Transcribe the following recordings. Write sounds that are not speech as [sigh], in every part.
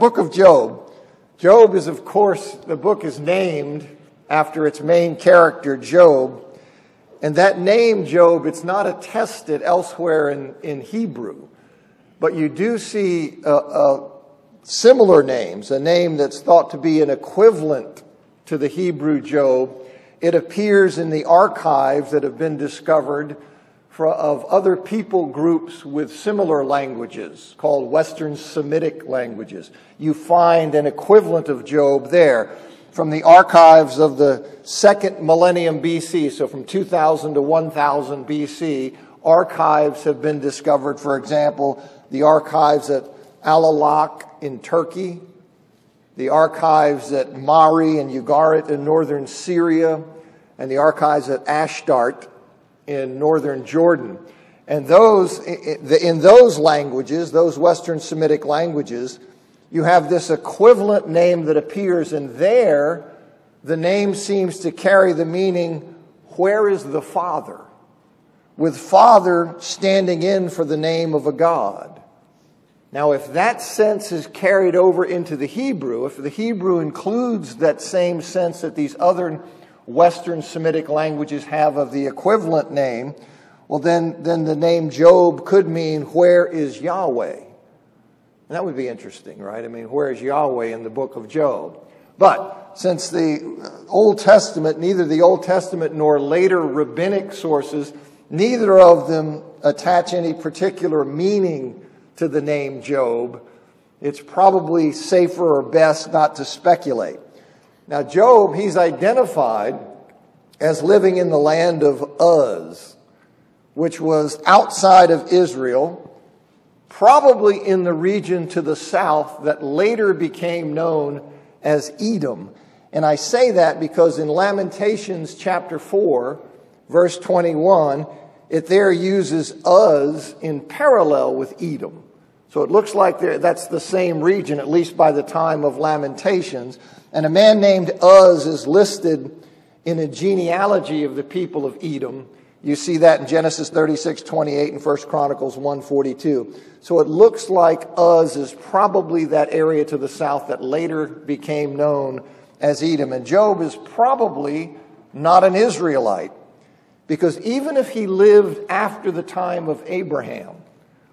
book of Job. Job is, of course, the book is named after its main character, Job. And that name, Job, it's not attested elsewhere in, in Hebrew. But you do see uh, similar names, a name that's thought to be an equivalent to the Hebrew Job. It appears in the archives that have been discovered of other people groups with similar languages called Western Semitic languages. You find an equivalent of Job there from the archives of the second millennium BC, so from 2000 to 1000 BC, archives have been discovered. For example, the archives at Alalakh in Turkey, the archives at Mari and Ugarit in northern Syria, and the archives at Ashtart in northern Jordan. And those, in those languages, those Western Semitic languages, you have this equivalent name that appears, and there the name seems to carry the meaning, Where is the Father? With Father standing in for the name of a God. Now, if that sense is carried over into the Hebrew, if the Hebrew includes that same sense that these other Western Semitic languages have of the equivalent name, well, then, then the name Job could mean, Where is Yahweh? And that would be interesting, right? I mean, where is Yahweh in the book of Job? But since the Old Testament, neither the Old Testament nor later rabbinic sources, neither of them attach any particular meaning to the name Job, it's probably safer or best not to speculate. Now, Job, he's identified as living in the land of Uz, which was outside of Israel probably in the region to the south that later became known as Edom. And I say that because in Lamentations chapter 4, verse 21, it there uses Uz in parallel with Edom. So it looks like that's the same region, at least by the time of Lamentations. And a man named Uz is listed in a genealogy of the people of Edom. You see that in Genesis 36, 28 and 1 Chronicles 142. So it looks like Uz is probably that area to the south that later became known as Edom. And Job is probably not an Israelite. Because even if he lived after the time of Abraham,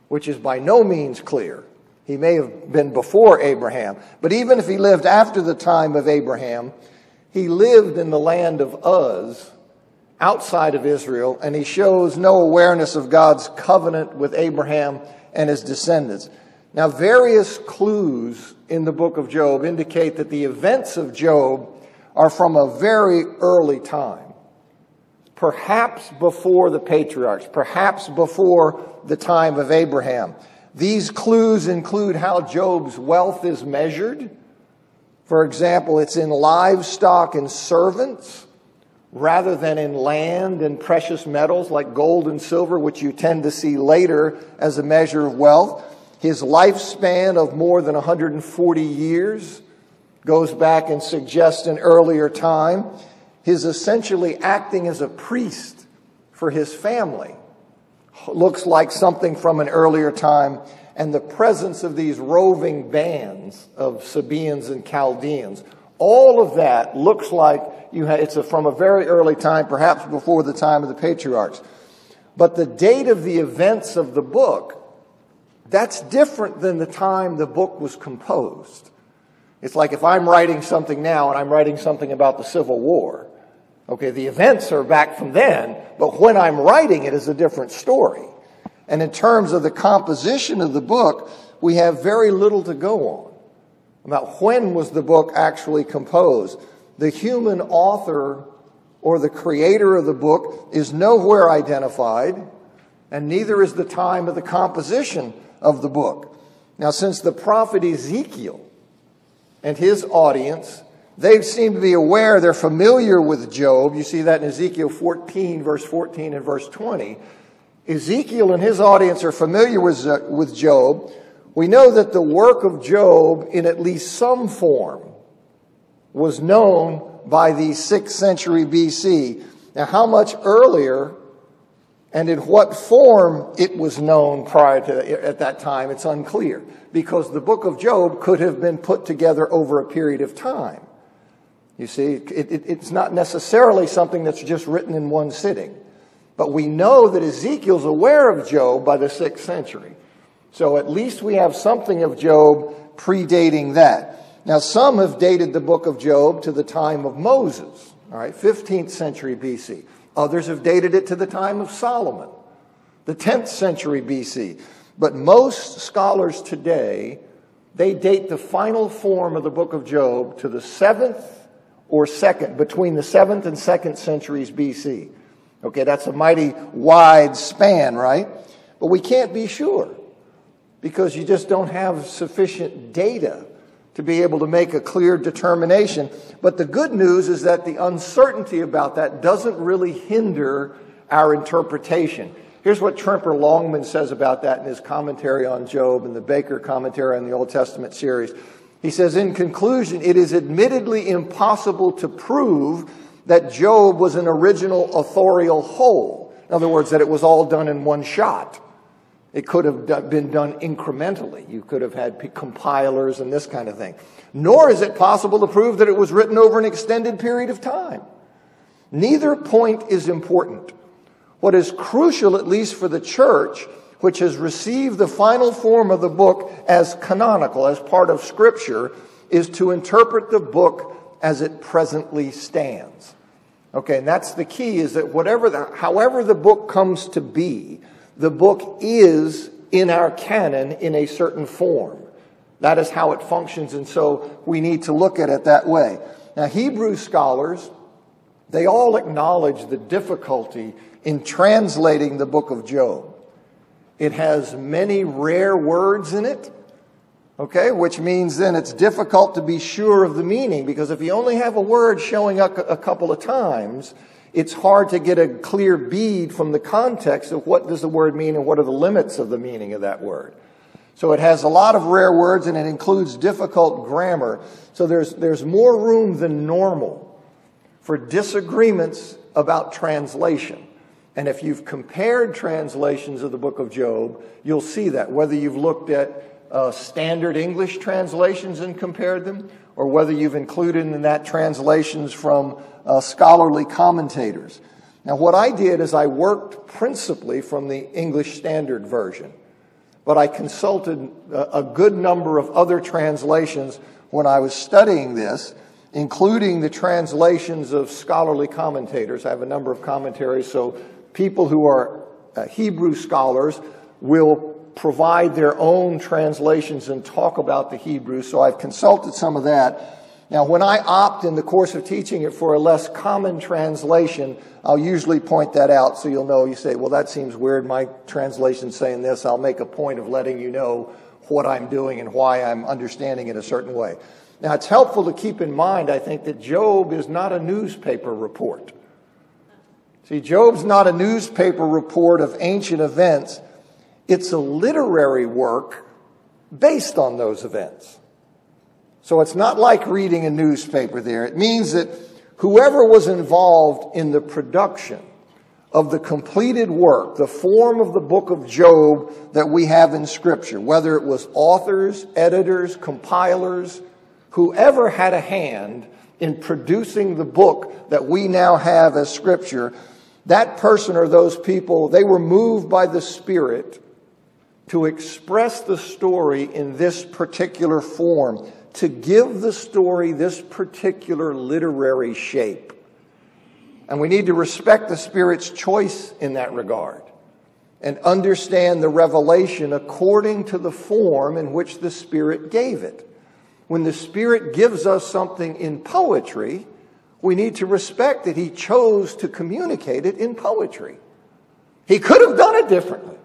which is by no means clear, he may have been before Abraham, but even if he lived after the time of Abraham, he lived in the land of Uz, outside of Israel, and he shows no awareness of God's covenant with Abraham and his descendants. Now, various clues in the book of Job indicate that the events of Job are from a very early time, perhaps before the patriarchs, perhaps before the time of Abraham. These clues include how Job's wealth is measured. For example, it's in livestock and servants rather than in land and precious metals like gold and silver, which you tend to see later as a measure of wealth. His lifespan of more than 140 years goes back and suggests an earlier time. His essentially acting as a priest for his family looks like something from an earlier time. And the presence of these roving bands of Sabaeans and Chaldeans all of that looks like you have, it's a, from a very early time, perhaps before the time of the patriarchs. But the date of the events of the book, that's different than the time the book was composed. It's like if I'm writing something now and I'm writing something about the Civil War. Okay, the events are back from then, but when I'm writing it is a different story. And in terms of the composition of the book, we have very little to go on about when was the book actually composed. The human author or the creator of the book is nowhere identified, and neither is the time of the composition of the book. Now, since the prophet Ezekiel and his audience, they seem to be aware, they're familiar with Job. You see that in Ezekiel 14, verse 14 and verse 20. Ezekiel and his audience are familiar with, with Job we know that the work of Job, in at least some form, was known by the 6th century BC. Now, how much earlier And in what form it was known prior to at that time, it's unclear because the book of Job could have been put together over a period of time. You see, it, it, it's not necessarily something that's just written in one sitting. But we know that Ezekiel's aware of Job by the sixth century. So at least we have something of Job predating that. Now, some have dated the book of Job to the time of Moses, all right, 15th century BC. Others have dated it to the time of Solomon, the 10th century BC. But most scholars today, they date the final form of the book of Job to the 7th or 2nd, between the 7th and 2nd centuries BC. Okay, that's a mighty wide span, right? But we can't be sure because you just don't have sufficient data to be able to make a clear determination. But the good news is that the uncertainty about that doesn't really hinder our interpretation. Here's what Tremper Longman says about that in his commentary on Job and the Baker commentary on the Old Testament series. He says, in conclusion, it is admittedly impossible to prove that Job was an original authorial whole. In other words, that it was all done in one shot. It could have been done incrementally. You could have had compilers and this kind of thing. Nor is it possible to prove that it was written over an extended period of time. Neither point is important. What is crucial, at least for the church, which has received the final form of the book as canonical, as part of Scripture, is to interpret the book as it presently stands. Okay, and that's the key is that whatever the, however the book comes to be, the book is in our canon in a certain form. That is how it functions, and so we need to look at it that way. Now, Hebrew scholars, they all acknowledge the difficulty in translating the book of Job. It has many rare words in it, okay, which means then it's difficult to be sure of the meaning because if you only have a word showing up a couple of times, it's hard to get a clear bead from the context of what does the word mean and what are the limits of the meaning of that word. So it has a lot of rare words and it includes difficult grammar. So there's, there's more room than normal for disagreements about translation. And if you've compared translations of the book of Job, you'll see that. Whether you've looked at uh, standard English translations and compared them, or whether you've included in that translations from uh, scholarly commentators. Now, what I did is I worked principally from the English Standard Version, but I consulted a, a good number of other translations when I was studying this, including the translations of scholarly commentators. I have a number of commentaries, so people who are uh, Hebrew scholars will provide their own translations and talk about the Hebrew. So I've consulted some of that. Now, when I opt in the course of teaching it for a less common translation, I'll usually point that out so you'll know. You say, well, that seems weird. My translation's saying this. I'll make a point of letting you know what I'm doing and why I'm understanding it a certain way. Now, it's helpful to keep in mind, I think, that Job is not a newspaper report. See, Job's not a newspaper report of ancient events. It's a literary work based on those events. So it's not like reading a newspaper there. It means that whoever was involved in the production of the completed work, the form of the book of Job that we have in Scripture, whether it was authors, editors, compilers, whoever had a hand in producing the book that we now have as Scripture, that person or those people, they were moved by the Spirit to express the story in this particular form to give the story this particular literary shape. And we need to respect the Spirit's choice in that regard and understand the revelation according to the form in which the Spirit gave it. When the Spirit gives us something in poetry, we need to respect that He chose to communicate it in poetry. He could have done it differently.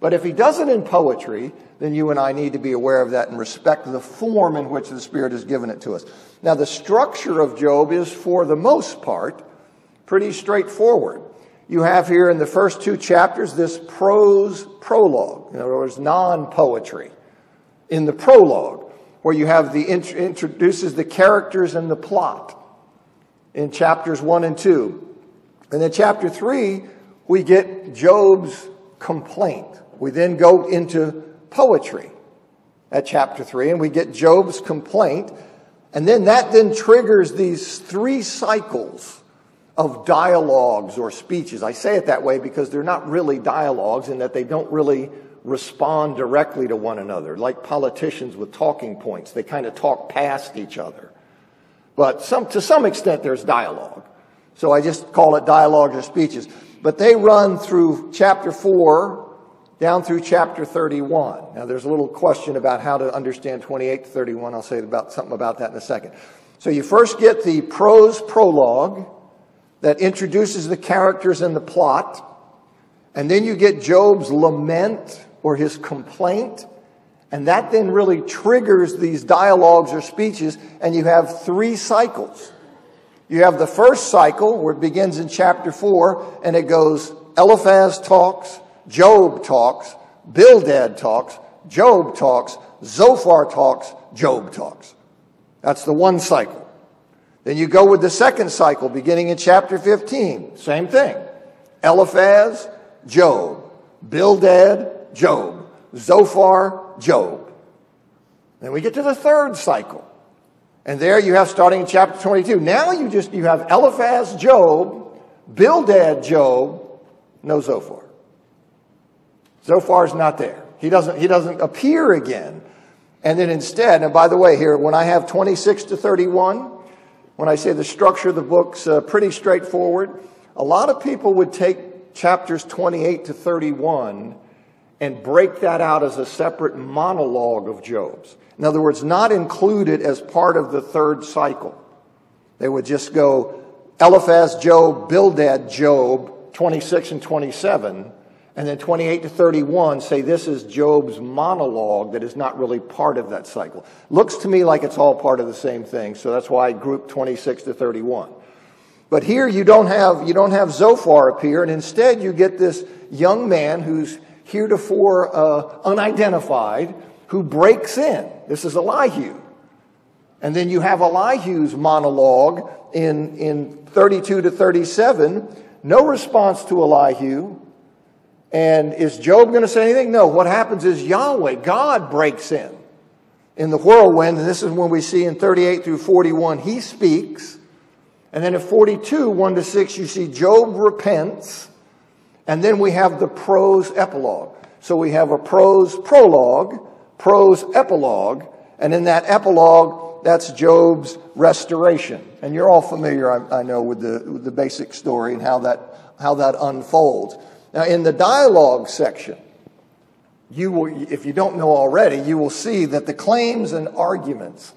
But if he does it in poetry, then you and I need to be aware of that and respect the form in which the Spirit has given it to us. Now, the structure of Job is, for the most part, pretty straightforward. You have here in the first two chapters this prose prologue, in other words, non poetry. In the prologue, where you have the introduces the characters and the plot in chapters one and two. And then chapter three we get Job's complaint. We then go into poetry at chapter 3, and we get Job's complaint. And then that then triggers these three cycles of dialogues or speeches. I say it that way because they're not really dialogues in that they don't really respond directly to one another, like politicians with talking points. They kind of talk past each other. But some, to some extent, there's dialogue. So I just call it dialogues or speeches. But they run through chapter 4 down through chapter 31. Now, there's a little question about how to understand 28 to 31. I'll say about, something about that in a second. So you first get the prose prologue that introduces the characters and the plot. And then you get Job's lament or his complaint. And that then really triggers these dialogues or speeches. And you have three cycles. You have the first cycle where it begins in chapter 4 and it goes Eliphaz talks, Job talks, Bildad talks, Job talks, Zophar talks, Job talks. That's the one cycle. Then you go with the second cycle beginning in chapter 15. Same thing. Eliphaz, Job. Bildad, Job. Zophar, Job. Then we get to the third cycle. And there you have starting in chapter 22. Now you just, you have Eliphaz, Job, Bildad, Job, no Zophar. Zophar's not there. He doesn't, he doesn't appear again. And then instead, and by the way, here, when I have 26 to 31, when I say the structure of the book's uh, pretty straightforward, a lot of people would take chapters 28 to 31 and break that out as a separate monologue of Job's. In other words, not included as part of the third cycle. They would just go Eliphaz, Job, Bildad, Job, 26 and 27, and then 28 to 31 say this is Job's monologue that is not really part of that cycle. Looks to me like it's all part of the same thing, so that's why I grouped 26 to 31. But here you don't have, you don't have Zophar appear, and instead you get this young man who's heretofore uh, unidentified who breaks in. This is Elihu. And then you have Elihu's monologue in, in 32 to 37. No response to Elihu. And is Job going to say anything? No. What happens is Yahweh, God breaks in in the whirlwind. And this is when we see in 38 through 41, he speaks. And then in 42, 1 to 6, you see Job repents. And then we have the prose epilogue. So we have a prose prologue, prose epilogue, and in that epilogue, that's Job's restoration. And you're all familiar, I, I know, with the, with the basic story and how that, how that unfolds. Now, in the dialogue section, you will, if you don't know already, you will see that the claims and arguments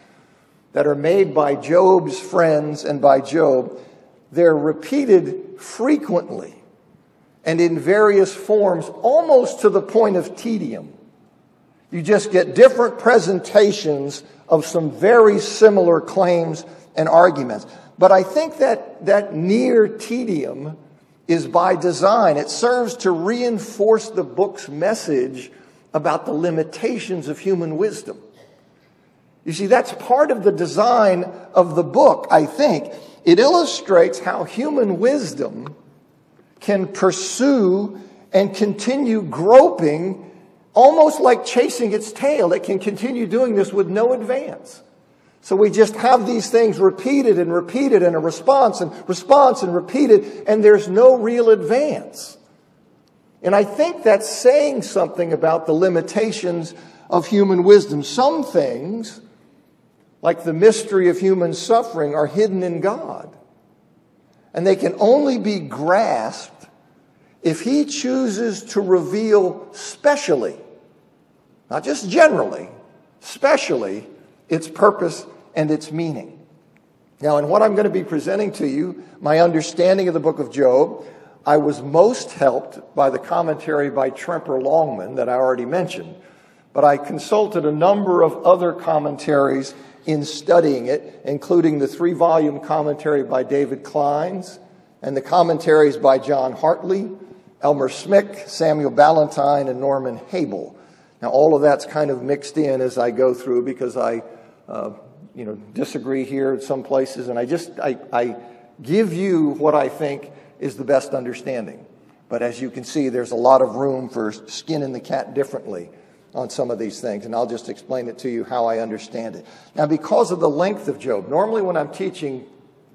that are made by Job's friends and by Job, they're repeated frequently and in various forms, almost to the point of tedium. You just get different presentations of some very similar claims and arguments. But I think that that near tedium is by design. It serves to reinforce the book's message about the limitations of human wisdom. You see, that's part of the design of the book, I think. It illustrates how human wisdom can pursue and continue groping almost like chasing its tail. It can continue doing this with no advance. So we just have these things repeated and repeated and a response and response and repeated, and there's no real advance. And I think that's saying something about the limitations of human wisdom. Some things, like the mystery of human suffering, are hidden in God. And they can only be grasped if He chooses to reveal specially, not just generally, specially, its purpose and its meaning. Now, in what I'm going to be presenting to you, my understanding of the book of Job, I was most helped by the commentary by Tremper Longman that I already mentioned. But I consulted a number of other commentaries in studying it, including the three volume commentary by David Clines and the commentaries by John Hartley, Elmer Smick, Samuel Balentine, and Norman Habel. Now, all of that's kind of mixed in as I go through because I uh, you know, disagree here in some places, and I just I, I give you what I think is the best understanding. But as you can see, there's a lot of room for skinning the cat differently on some of these things, and I'll just explain it to you how I understand it. Now, because of the length of Job, normally when I'm teaching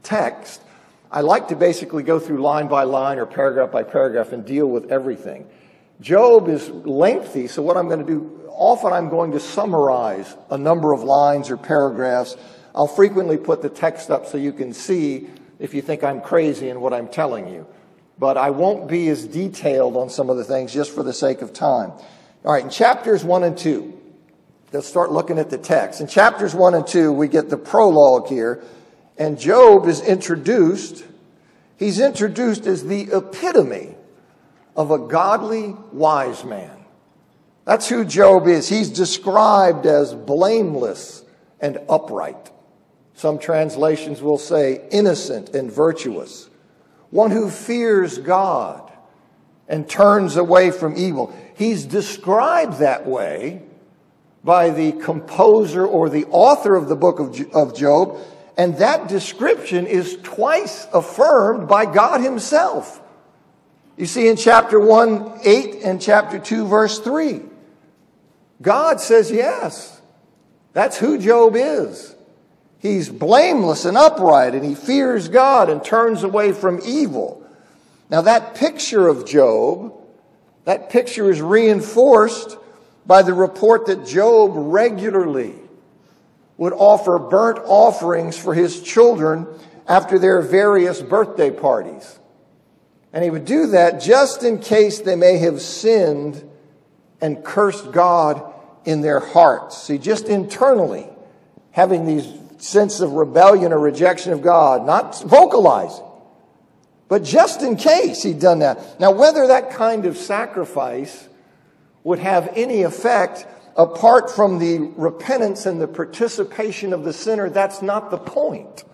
text, I like to basically go through line by line or paragraph by paragraph and deal with everything. Job is lengthy, so what I'm going to do, often I'm going to summarize a number of lines or paragraphs. I'll frequently put the text up so you can see if you think I'm crazy in what I'm telling you. But I won't be as detailed on some of the things just for the sake of time. All right, in chapters 1 and 2, let's start looking at the text. In chapters 1 and 2, we get the prologue here, and Job is introduced. He's introduced as the epitome of a godly wise man. That's who Job is. He's described as blameless and upright. Some translations will say innocent and virtuous. One who fears God and turns away from evil. He's described that way by the composer or the author of the book of Job, and that description is twice affirmed by God Himself. You see in chapter 1, 8, and chapter 2, verse 3. God says, yes, that's who Job is. He's blameless and upright, and he fears God and turns away from evil. Now, that picture of Job that picture is reinforced by the report that Job regularly would offer burnt offerings for his children after their various birthday parties. And he would do that just in case they may have sinned and cursed God in their hearts. See, just internally having these sense of rebellion or rejection of God, not vocalizing. But just in case he'd done that. Now, whether that kind of sacrifice would have any effect apart from the repentance and the participation of the sinner, that's not the point.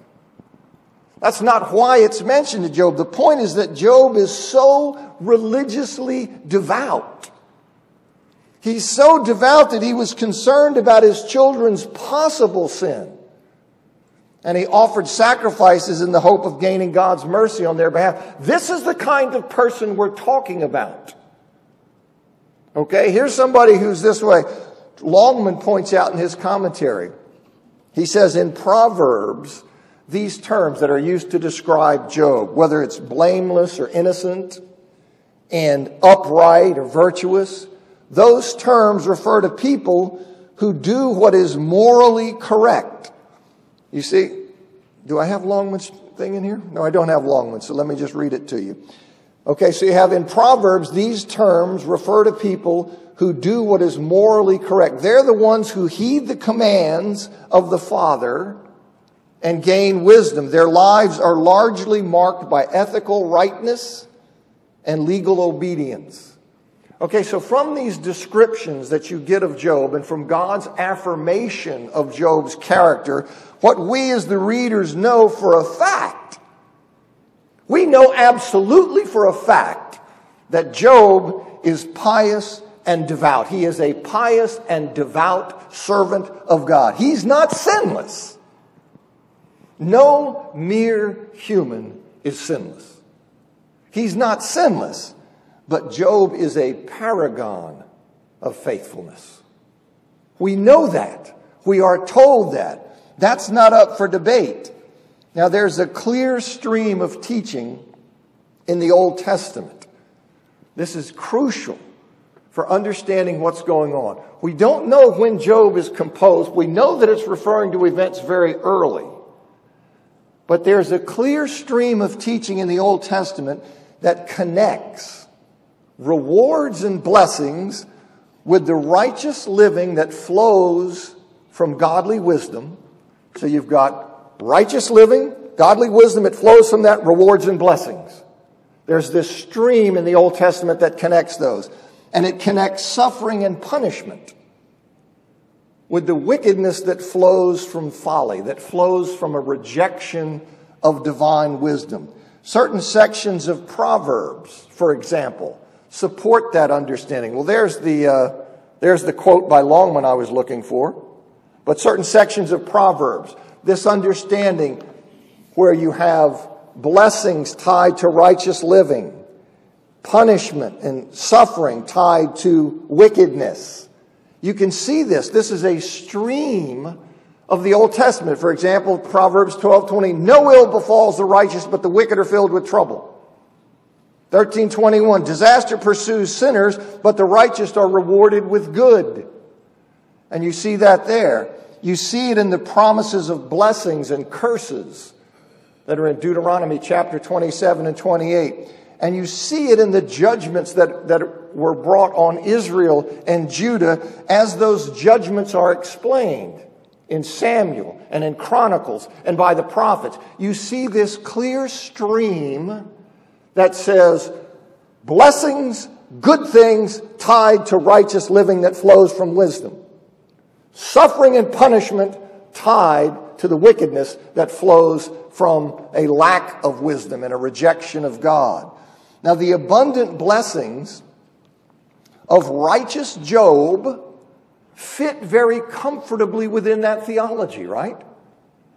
That's not why it's mentioned to Job. The point is that Job is so religiously devout. He's so devout that he was concerned about his children's possible sin and he offered sacrifices in the hope of gaining God's mercy on their behalf. This is the kind of person we're talking about. Okay, here's somebody who's this way. Longman points out in his commentary. He says in Proverbs, these terms that are used to describe Job, whether it's blameless or innocent and upright or virtuous, those terms refer to people who do what is morally correct you see, do I have Longman's thing in here? No, I don't have Longman's, so let me just read it to you. Okay, so you have in Proverbs, these terms refer to people who do what is morally correct. They're the ones who heed the commands of the Father and gain wisdom. Their lives are largely marked by ethical rightness and legal obedience. Okay, so from these descriptions that you get of Job and from God's affirmation of Job's character, what we as the readers know for a fact. We know absolutely for a fact that Job is pious and devout. He is a pious and devout servant of God. He's not sinless. No mere human is sinless. He's not sinless, but Job is a paragon of faithfulness. We know that. We are told that. That's not up for debate. Now, there's a clear stream of teaching in the Old Testament. This is crucial for understanding what's going on. We don't know when Job is composed. We know that it's referring to events very early. But there's a clear stream of teaching in the Old Testament that connects rewards and blessings with the righteous living that flows from godly wisdom so you've got righteous living, godly wisdom, it flows from that, rewards and blessings. There's this stream in the Old Testament that connects those. And it connects suffering and punishment with the wickedness that flows from folly, that flows from a rejection of divine wisdom. Certain sections of Proverbs, for example, support that understanding. Well, there's the, uh, there's the quote by Longman I was looking for. But certain sections of Proverbs, this understanding where you have blessings tied to righteous living punishment and suffering tied to wickedness. You can see this. This is a stream of the Old Testament. For example, Proverbs 12 20, no ill befalls the righteous, but the wicked are filled with trouble. 1321, disaster pursues sinners, but the righteous are rewarded with good. And you see that there. You see it in the promises of blessings and curses that are in Deuteronomy chapter 27 and 28. And you see it in the judgments that, that were brought on Israel and Judah as those judgments are explained in Samuel and in Chronicles and by the prophets. You see this clear stream that says blessings, good things tied to righteous living that flows from wisdom. Suffering and punishment tied to the wickedness that flows from a lack of wisdom and a rejection of God. Now, the abundant blessings of righteous Job fit very comfortably within that theology, right?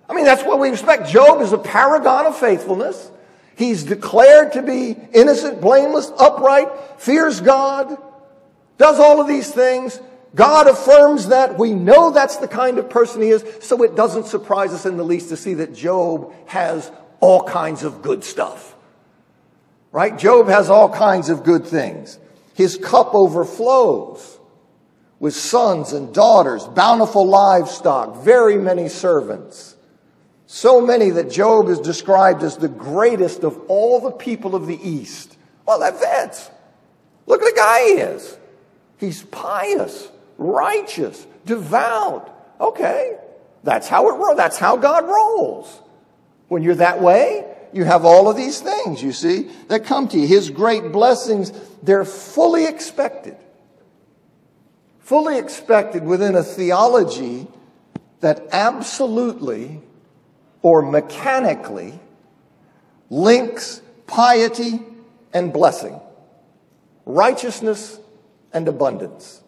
I mean, that's what we expect. Job is a paragon of faithfulness. He's declared to be innocent, blameless, upright, fears God, does all of these things. God affirms that. We know that's the kind of person he is, so it doesn't surprise us in the least to see that Job has all kinds of good stuff. Right? Job has all kinds of good things. His cup overflows with sons and daughters, bountiful livestock, very many servants. So many that Job is described as the greatest of all the people of the East. Well, that fits. Look at the guy he is. He's pious, righteous, devout. Okay, that's how it rolls. That's how God rolls. When you're that way, you have all of these things, you see, that come to you. His great blessings, they're fully expected. Fully expected within a theology that absolutely or mechanically links piety and blessing, righteousness and abundance.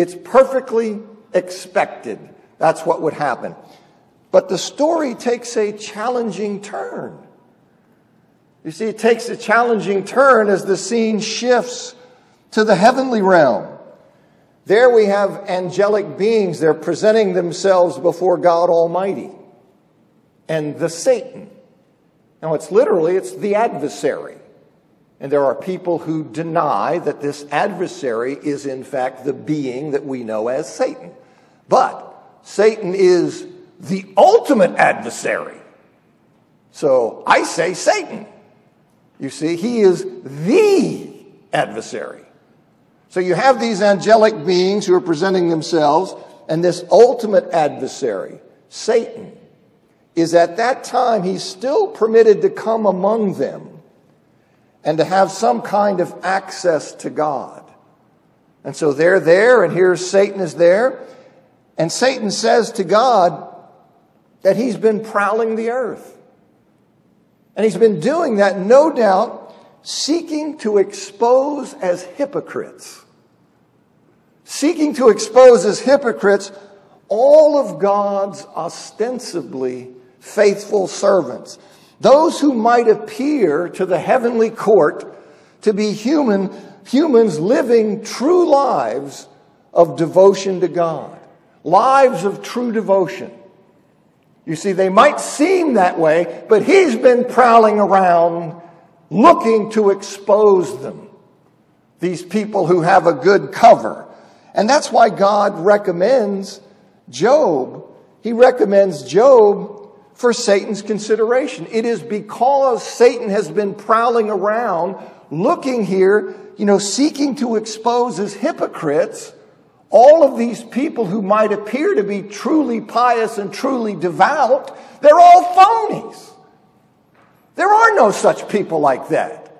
It's perfectly expected. That's what would happen. But the story takes a challenging turn. You see, it takes a challenging turn as the scene shifts to the heavenly realm. There we have angelic beings. They're presenting themselves before God Almighty and the Satan. Now, it's literally, it's the adversary. And there are people who deny that this adversary is, in fact, the being that we know as Satan. But Satan is the ultimate adversary. So I say Satan. You see, he is the adversary. So you have these angelic beings who are presenting themselves, and this ultimate adversary, Satan, is at that time, he's still permitted to come among them and to have some kind of access to God. And so they're there, and here Satan is there. And Satan says to God that he's been prowling the earth. And he's been doing that, no doubt, seeking to expose as hypocrites. Seeking to expose as hypocrites all of God's ostensibly faithful servants. Those who might appear to the heavenly court to be human, humans living true lives of devotion to God. Lives of true devotion. You see, they might seem that way, but he's been prowling around looking to expose them. These people who have a good cover. And that's why God recommends Job. He recommends Job for Satan's consideration. It is because Satan has been prowling around, looking here, you know, seeking to expose as hypocrites all of these people who might appear to be truly pious and truly devout. They're all phonies. There are no such people like that.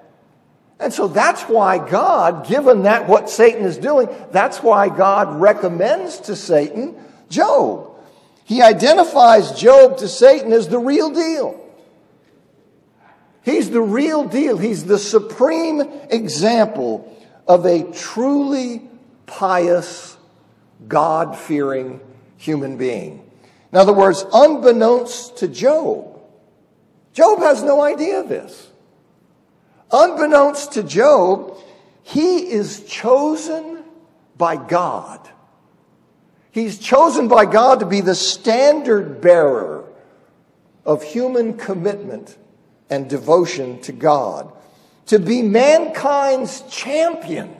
And so that's why God, given that what Satan is doing, that's why God recommends to Satan Job. He identifies Job to Satan as the real deal. He's the real deal. He's the supreme example of a truly pious, God fearing human being. In other words, unbeknownst to Job, Job has no idea of this. unbeknownst to Job, he is chosen by God. He's chosen by God to be the standard bearer of human commitment and devotion to God, to be mankind's champion.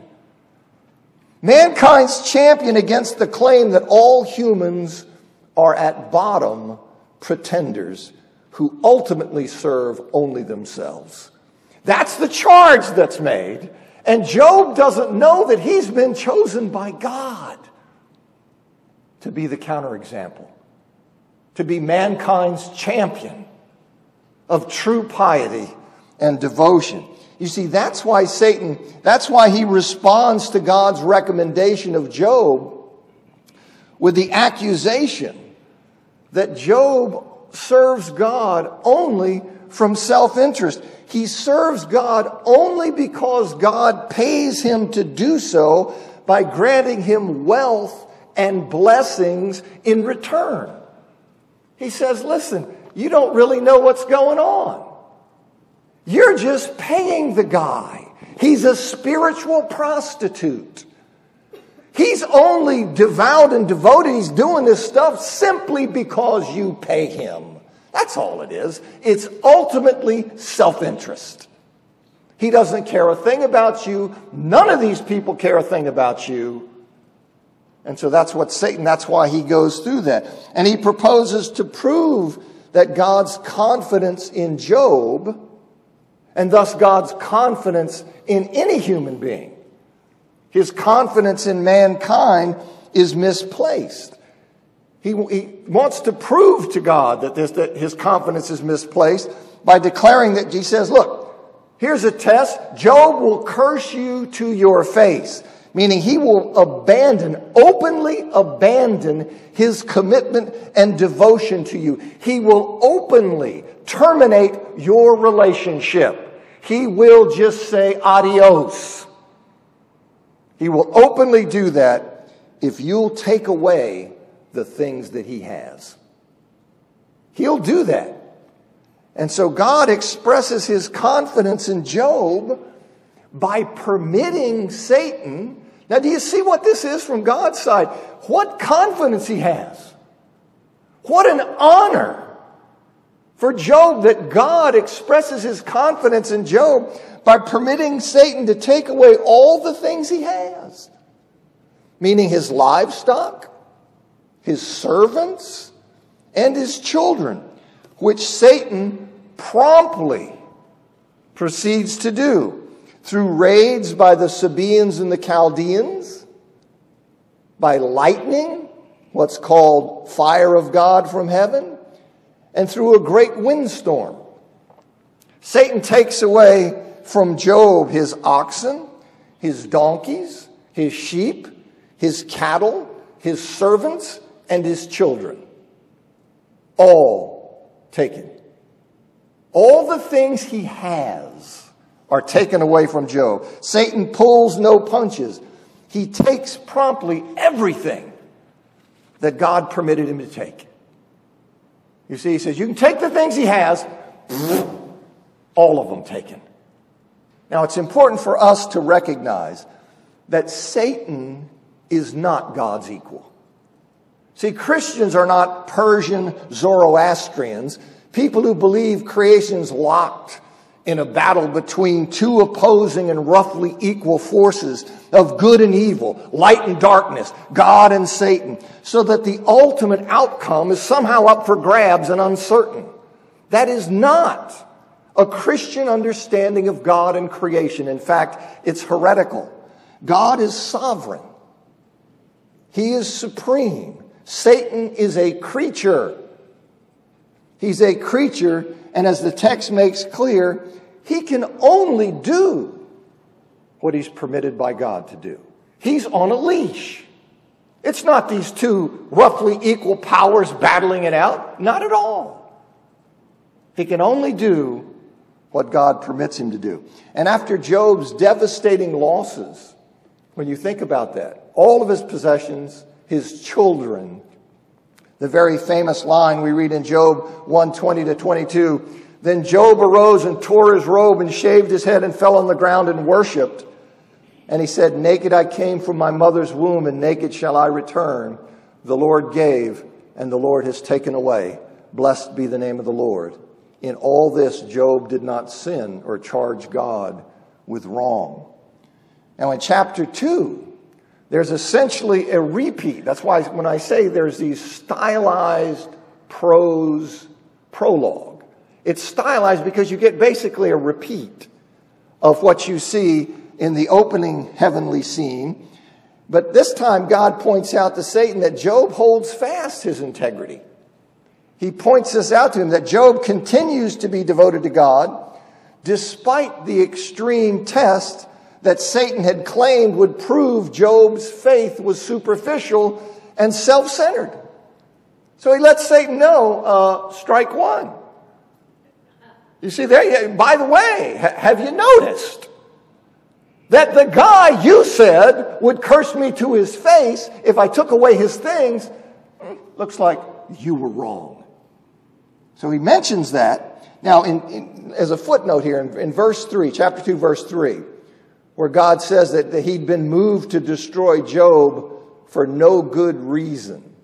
Mankind's champion against the claim that all humans are at bottom pretenders who ultimately serve only themselves. That's the charge that's made. And Job doesn't know that he's been chosen by God to be the counterexample, to be mankind's champion of true piety and devotion. You see, that's why Satan, that's why he responds to God's recommendation of Job with the accusation that Job serves God only from self interest. He serves God only because God pays him to do so by granting him wealth and blessings in return. He says, Listen, you don't really know what's going on. You're just paying the guy. He's a spiritual prostitute. He's only devout and devoted. He's doing this stuff simply because you pay him. That's all it is. It's ultimately self interest. He doesn't care a thing about you. None of these people care a thing about you. And so that's what Satan, that's why he goes through that. And he proposes to prove that God's confidence in Job, and thus God's confidence in any human being, his confidence in mankind is misplaced. He, he wants to prove to God that, this, that his confidence is misplaced by declaring that he says, look, here's a test. Job will curse you to your face, meaning he will abandon, openly abandon his commitment and devotion to you. He will openly terminate your relationship. He will just say adios. He will openly do that if you'll take away the things that he has. He'll do that. And so God expresses his confidence in Job by permitting Satan. Now, do you see what this is from God's side? What confidence he has. What an honor for Job that God expresses his confidence in Job by permitting Satan to take away all the things he has, meaning his livestock, his servants, and his children, which Satan promptly proceeds to do through raids by the Sabaeans and the Chaldeans, by lightning, what's called fire of God from heaven, and through a great windstorm. Satan takes away from Job his oxen, his donkeys, his sheep, his cattle, his servants, and his children. All taken. All the things he has are taken away from Job. Satan pulls no punches. He takes promptly everything that God permitted him to take. You see, he says, You can take the things he has, all of them taken. Now, it's important for us to recognize that Satan is not God's equal. See, Christians are not Persian Zoroastrians, people who believe creation's locked in a battle between two opposing and roughly equal forces of good and evil, light and darkness, God and Satan, so that the ultimate outcome is somehow up for grabs and uncertain. That is not a Christian understanding of God and creation. In fact, it's heretical. God is sovereign. He is supreme. Satan is a creature. He's a creature, and as the text makes clear, he can only do what he's permitted by God to do. He's on a leash. It's not these two roughly equal powers battling it out. Not at all. He can only do what God permits him to do. And after Job's devastating losses, when you think about that, all of his possessions, his children, the very famous line we read in Job 120 to 22, Then Job arose and tore his robe and shaved his head and fell on the ground and worshiped. And he said, Naked I came from my mother's womb, and naked shall I return. The Lord gave, and the Lord has taken away. Blessed be the name of the Lord. In all this, Job did not sin or charge God with wrong. Now, in chapter 2, there's essentially a repeat. That's why when I say there's these stylized prose prologue, it's stylized because you get basically a repeat of what you see in the opening heavenly scene. But this time, God points out to Satan that Job holds fast his integrity. He points this out to him that Job continues to be devoted to God despite the extreme test that Satan had claimed would prove Job's faith was superficial and self centered. So he lets Satan know uh, strike one. You see, there, by the way, have you noticed that the guy you said would curse me to his face if I took away his things? Looks like you were wrong. So he mentions that. Now, in, in, as a footnote here, in, in verse 3, chapter 2, verse 3, where God says that, he'd been moved to destroy Job for no good reason.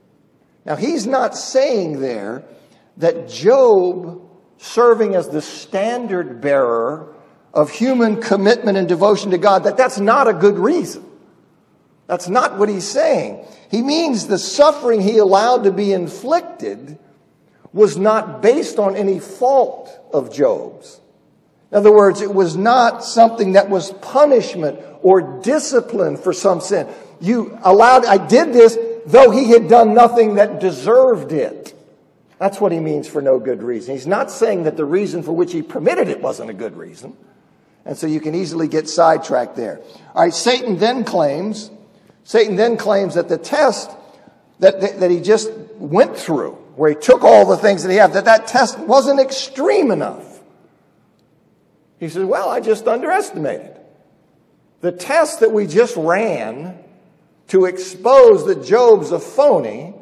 Now, he's not saying there that Job, serving as the standard bearer of human commitment and devotion to God, that that's not a good reason. That's not what he's saying. He means the suffering he allowed to be inflicted was not based on any fault of Job's. In other words, it was not something that was punishment or discipline for some sin. You allowed, I did this, though he had done nothing that deserved it. That's what he means for no good reason. He's not saying that the reason for which he permitted it wasn't a good reason. And so you can easily get sidetracked there. All right, Satan then claims, Satan then claims that the test that, that, that he just went through, where he took all the things that he had, that that test wasn't extreme enough. He says, Well, I just underestimated. The test that we just ran to expose that Job's a phony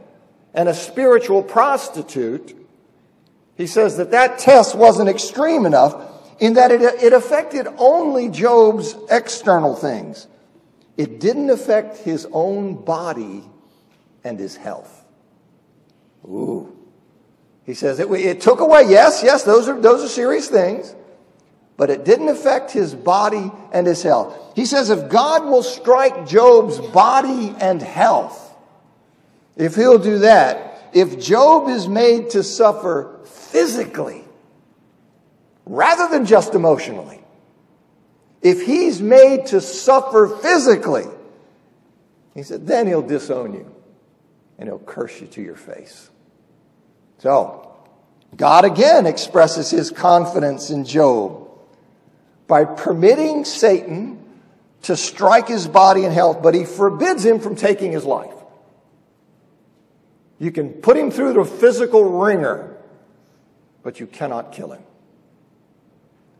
and a spiritual prostitute, he says that that test wasn't extreme enough in that it, it affected only Job's external things. It didn't affect his own body and his health. Ooh. He says it, it took away, yes, yes, those are, those are serious things but it didn't affect his body and his health. He says if God will strike Job's body and health, if he'll do that, if Job is made to suffer physically rather than just emotionally, if he's made to suffer physically, he said, then he'll disown you and he'll curse you to your face. So, God again expresses his confidence in Job by permitting Satan to strike his body and health, but he forbids him from taking his life. You can put him through the physical wringer, but you cannot kill him.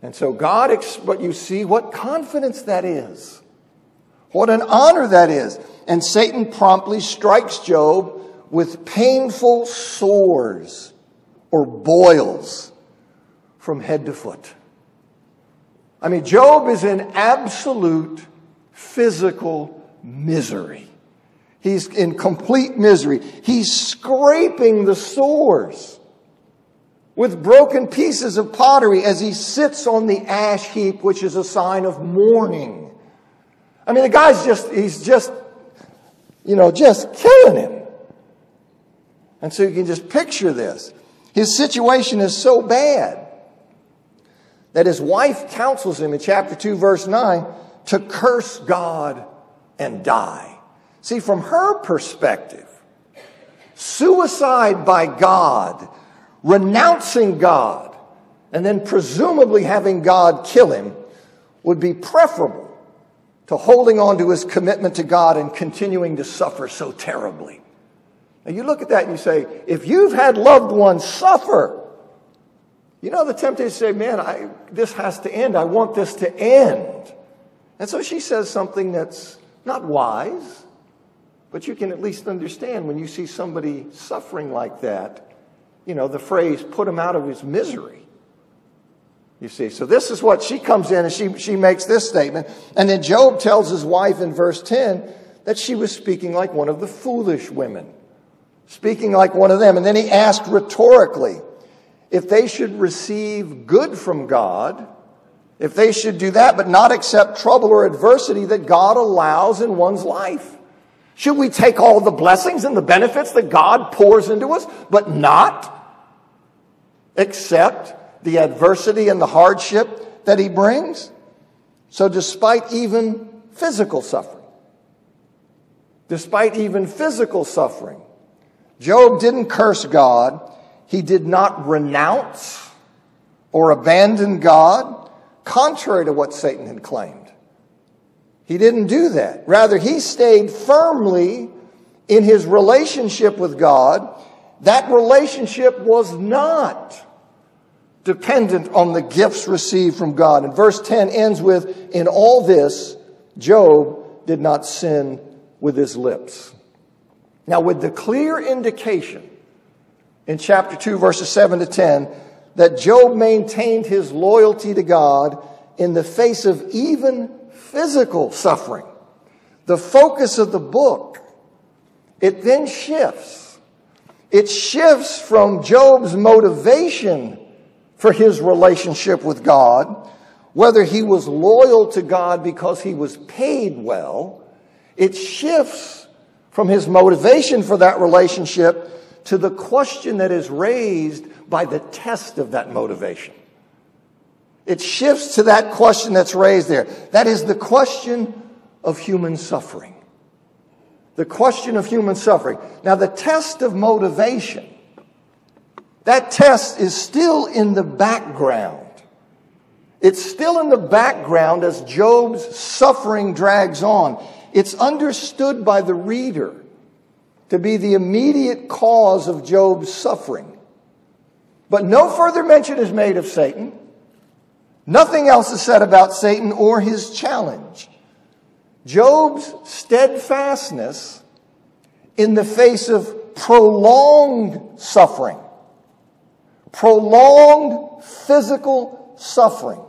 And so God, but you see what confidence that is. What an honor that is. And Satan promptly strikes Job with painful sores or boils from head to foot. I mean, Job is in absolute physical misery. He's in complete misery. He's scraping the sores with broken pieces of pottery as he sits on the ash heap, which is a sign of mourning. I mean, the guy's just, he's just, you know, just killing him. And so you can just picture this. His situation is so bad that his wife counsels him in chapter 2, verse 9, to curse God and die. See, from her perspective, suicide by God, renouncing God, and then presumably having God kill him would be preferable to holding on to his commitment to God and continuing to suffer so terribly. Now you look at that and you say, if you've had loved ones suffer, you know, the temptation to say, man, I, this has to end. I want this to end. And so she says something that's not wise, but you can at least understand when you see somebody suffering like that, you know, the phrase, put him out of his misery. You see, so this is what she comes in and she, she makes this statement. And then Job tells his wife in verse 10 that she was speaking like one of the foolish women, speaking like one of them. And then he asked rhetorically if they should receive good from God, if they should do that, but not accept trouble or adversity that God allows in one's life. Should we take all the blessings and the benefits that God pours into us, but not accept the adversity and the hardship that He brings? So, despite even physical suffering, despite even physical suffering, Job didn't curse God. He did not renounce or abandon God, contrary to what Satan had claimed. He didn't do that. Rather, he stayed firmly in his relationship with God. That relationship was not dependent on the gifts received from God. And verse 10 ends with, In all this, Job did not sin with his lips. Now, with the clear indication in chapter 2, verses 7 to 10, that Job maintained his loyalty to God in the face of even physical suffering. The focus of the book, it then shifts. It shifts from Job's motivation for his relationship with God, whether he was loyal to God because he was paid well, it shifts from his motivation for that relationship to the question that is raised by the test of that motivation. It shifts to that question that's raised there. That is the question of human suffering. The question of human suffering. Now, the test of motivation, that test is still in the background. It's still in the background as Job's suffering drags on. It's understood by the reader to be the immediate cause of Job's suffering. But no further mention is made of Satan. Nothing else is said about Satan or his challenge. Job's steadfastness in the face of prolonged suffering, prolonged physical suffering,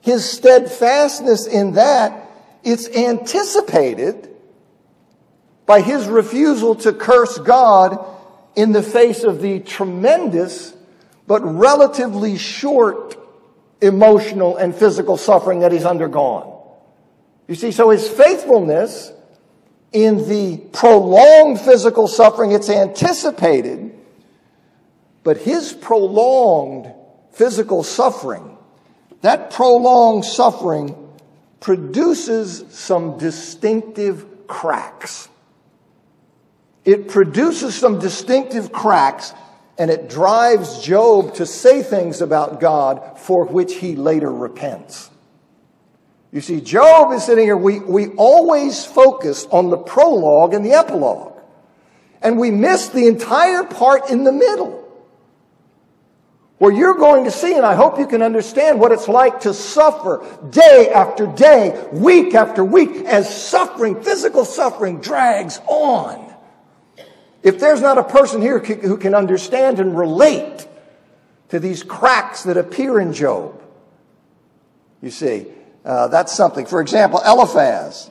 his steadfastness in that, it's anticipated by his refusal to curse God in the face of the tremendous but relatively short emotional and physical suffering that he's undergone. You see, so his faithfulness in the prolonged physical suffering, it's anticipated, but his prolonged physical suffering, that prolonged suffering produces some distinctive cracks. It produces some distinctive cracks and it drives Job to say things about God for which he later repents. You see, Job is sitting here, we, we always focus on the prologue and the epilogue. And we miss the entire part in the middle. Where you're going to see, and I hope you can understand what it's like to suffer day after day, week after week, as suffering, physical suffering drags on. If there's not a person here who can understand and relate to these cracks that appear in Job, you see, uh, that's something. For example, Eliphaz,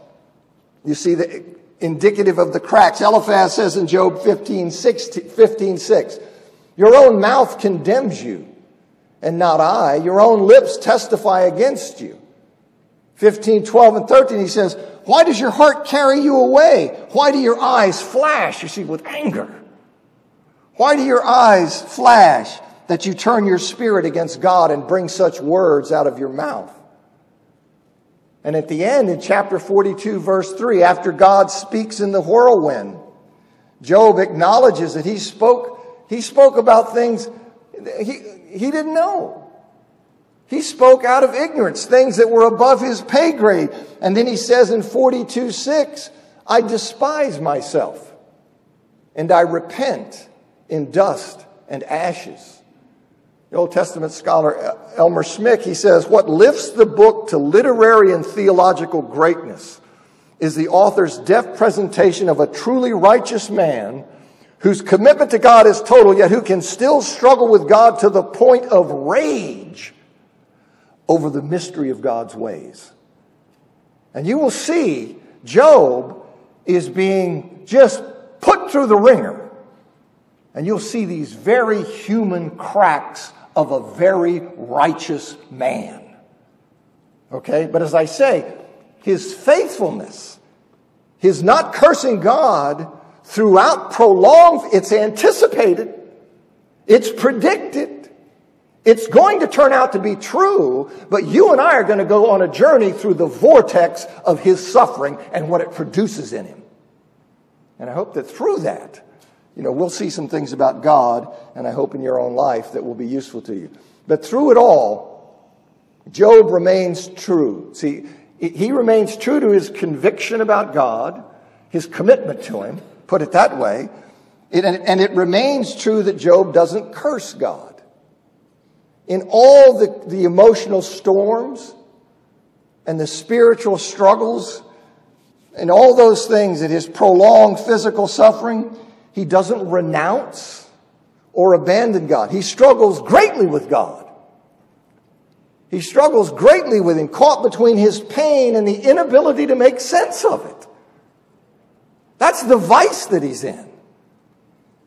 you see the indicative of the cracks. Eliphaz says in Job 15 6, 15, 6 Your own mouth condemns you, and not I. Your own lips testify against you. 15, 12, and 13, he says, Why does your heart carry you away? Why do your eyes flash, you see, with anger? Why do your eyes flash that you turn your spirit against God and bring such words out of your mouth? And at the end, in chapter 42, verse 3, after God speaks in the whirlwind, Job acknowledges that he spoke, he spoke about things he, he didn't know. He spoke out of ignorance, things that were above his pay grade. And then he says in 42 6, I despise myself and I repent in dust and ashes. The Old Testament scholar Elmer Smick, he says, what lifts the book to literary and theological greatness is the author's deft presentation of a truly righteous man whose commitment to God is total, yet who can still struggle with God to the point of rage over the mystery of God's ways. And you will see Job is being just put through the wringer. And you'll see these very human cracks of a very righteous man. Okay? But as I say, his faithfulness, his not cursing God throughout prolonged, it's anticipated, it's predicted, it's going to turn out to be true, but you and I are going to go on a journey through the vortex of his suffering and what it produces in him. And I hope that through that, you know, we'll see some things about God, and I hope in your own life that will be useful to you. But through it all, Job remains true. See, he remains true to his conviction about God, his commitment to him, put it that way, and it remains true that Job doesn't curse God in all the, the emotional storms and the spiritual struggles and all those things that his prolonged physical suffering, he doesn't renounce or abandon God. He struggles greatly with God. He struggles greatly with him, caught between his pain and the inability to make sense of it. That's the vice that he's in.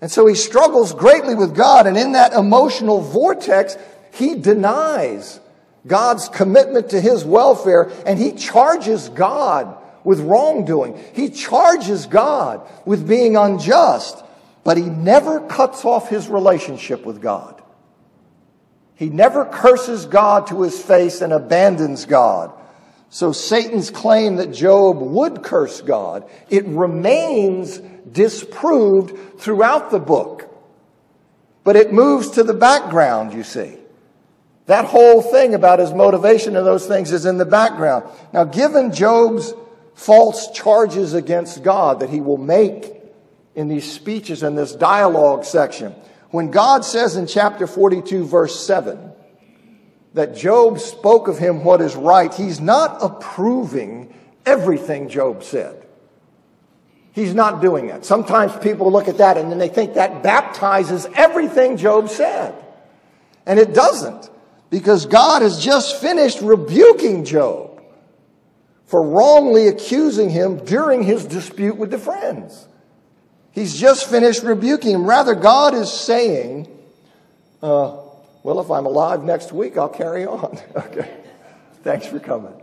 And so he struggles greatly with God, and in that emotional vortex, he denies God's commitment to his welfare and he charges God with wrongdoing. He charges God with being unjust, but he never cuts off his relationship with God. He never curses God to his face and abandons God. So Satan's claim that Job would curse God, it remains disproved throughout the book. But it moves to the background, you see. That whole thing about his motivation and those things is in the background. Now, given Job's false charges against God that he will make in these speeches in this dialogue section, when God says in chapter 42, verse 7, that Job spoke of him what is right, he's not approving everything Job said. He's not doing that. Sometimes people look at that and then they think that baptizes everything Job said. And it doesn't because God has just finished rebuking Job for wrongly accusing him during his dispute with the friends. He's just finished rebuking him. Rather, God is saying, uh, well, if I'm alive next week, I'll carry on. [laughs] okay. Thanks for coming.